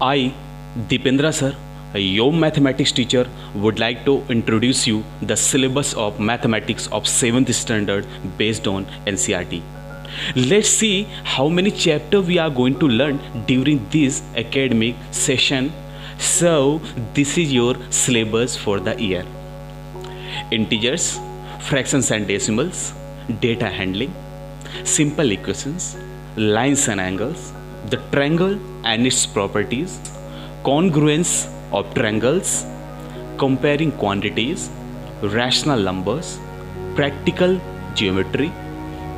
I, Dipendra sir, your mathematics teacher, would like to introduce you the syllabus of mathematics of 7th standard based on NCERT. Let's see how many chapters we are going to learn during this academic session. So, this is your syllabus for the year. Integers, fractions and decimals, data handling, simple equations, lines and angles, the triangle and its properties, congruence of triangles, comparing quantities, rational numbers, practical geometry,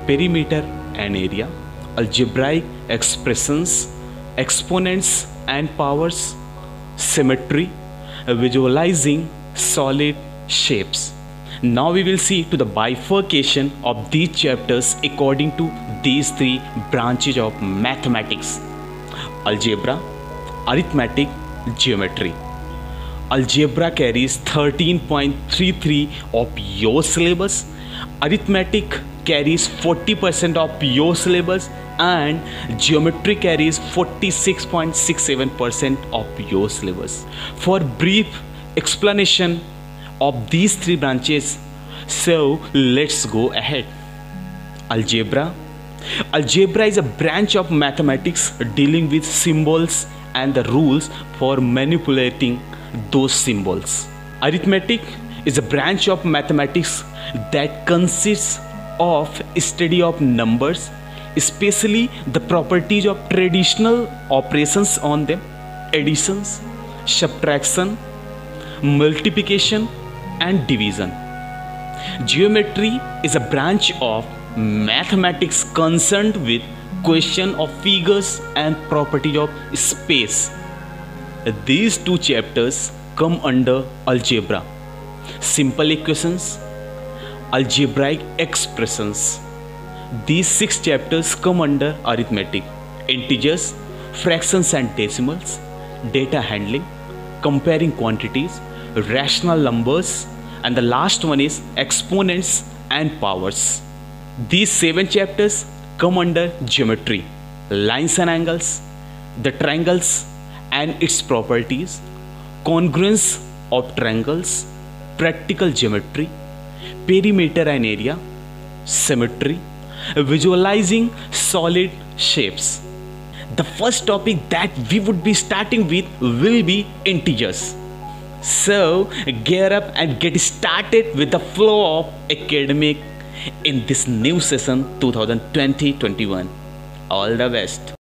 perimeter and area, algebraic expressions, exponents and powers, symmetry, visualizing solid shapes. Now we will see to the bifurcation of these chapters according to these three branches of mathematics algebra, arithmetic, geometry. Algebra carries 13.33 of your syllabus. Arithmetic carries 40% of your syllabus and geometry carries 46.67% of your syllabus. For brief explanation of these three branches, so let's go ahead. Algebra Algebra is a branch of mathematics dealing with symbols and the rules for manipulating those symbols. Arithmetic is a branch of mathematics that consists of study of numbers, especially the properties of traditional operations on them, additions, subtraction, multiplication and division. Geometry is a branch of mathematics concerned with question of figures and property of space. These two chapters come under algebra. Simple equations, algebraic expressions. These six chapters come under arithmetic. Integers, fractions and decimals, data handling, comparing quantities, rational numbers, and the last one is exponents and powers. These seven chapters come under geometry, lines and angles, the triangles and its properties, congruence of triangles, practical geometry, perimeter and area, symmetry, visualizing solid shapes. The first topic that we would be starting with will be integers. So, gear up and get started with the flow of academic in this new session 2020-21 all the best